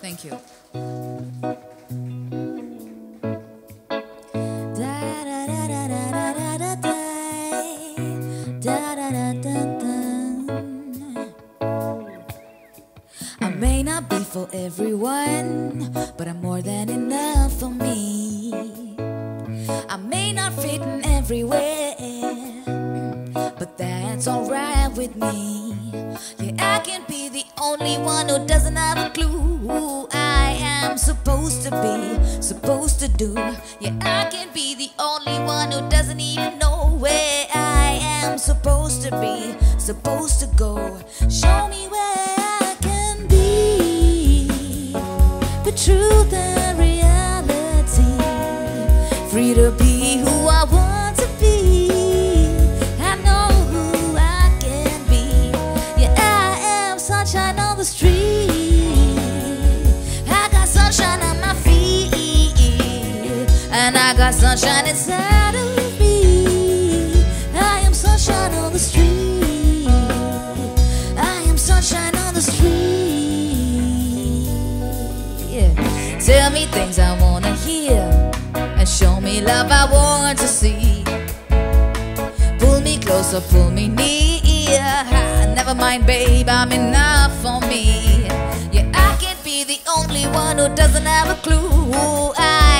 Thank you. I may not be for everyone, but I'm more than enough for me. I may not fit in everywhere, but that's alright with me. Only one who doesn't have a clue who I am supposed to be, supposed to do. Yeah, I can be the only one who doesn't even know where I am supposed to be, supposed to go. Show me where I can be the truth and reality. Free to be sunshine inside of me. I am sunshine on the street. I am sunshine on the street. Yeah. Tell me things I wanna hear and show me love I want to see. Pull me closer, pull me near. Never mind, babe, I'm enough for me. Yeah, I can't be the only one who doesn't have a clue I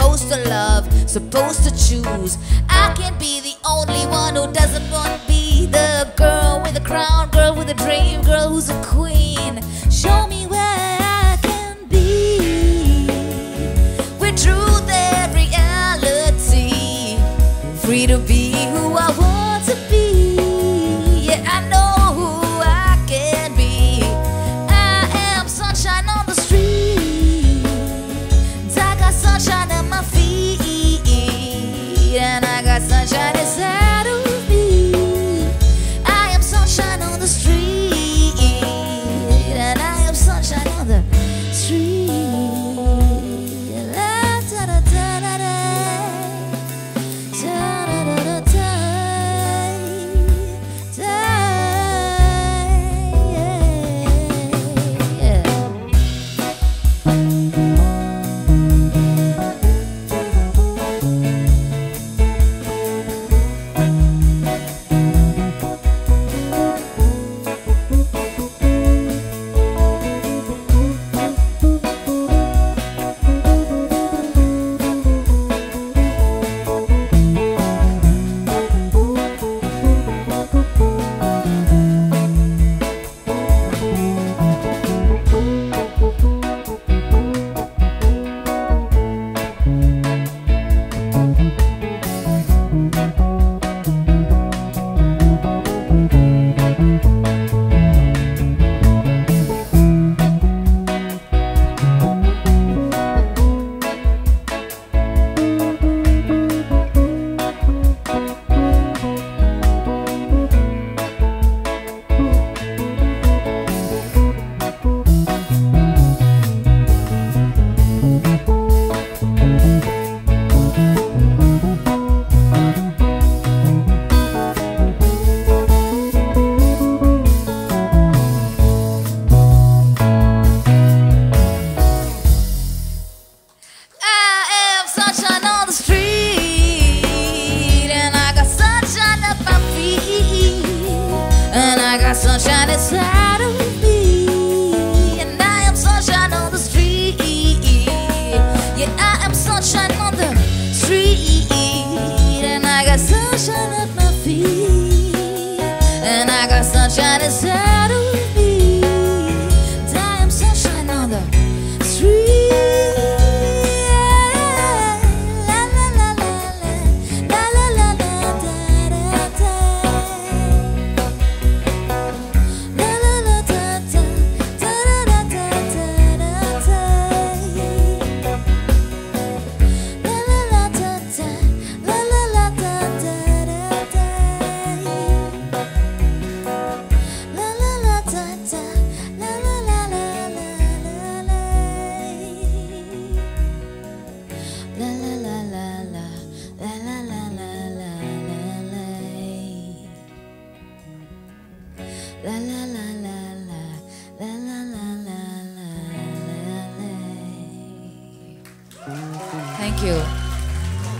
supposed to love, supposed to choose. I can't be the only one who doesn't want to be the girl with a crown, girl with a dream, girl who's a queen. side Thank you.